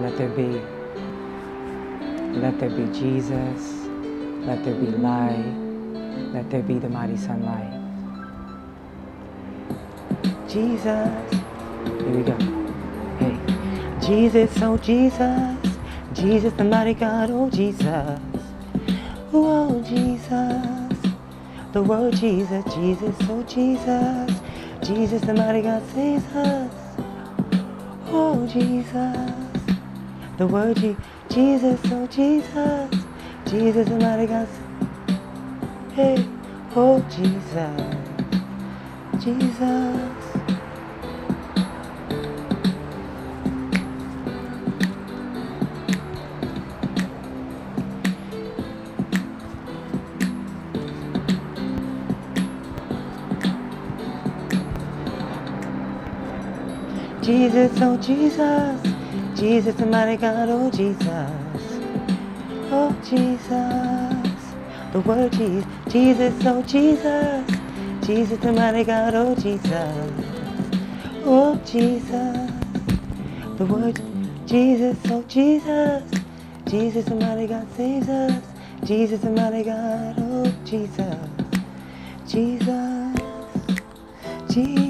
Let there be. Let there be Jesus. Let there be light. Let there be the mighty sunlight. Jesus. Here we go. Hey. Jesus, oh Jesus. Jesus, the mighty God, oh Jesus. Oh Jesus. The word Jesus, Jesus, oh Jesus. Jesus, the mighty God saves us. Oh Jesus. The word Je- Jesus, oh Jesus. Jesus, the mighty God. Hey, oh Jesus. Jesus. Jesus, oh Jesus, Jesus, the mighty God, oh Jesus, oh Jesus, the word Jesus, Jesus, oh Jesus, Jesus, the mighty God, oh Jesus, oh Jesus, the word Jesus, oh Jesus, Jesus, the mighty God saves us, Jesus, the mighty God, oh Jesus, Jesus, Jesus.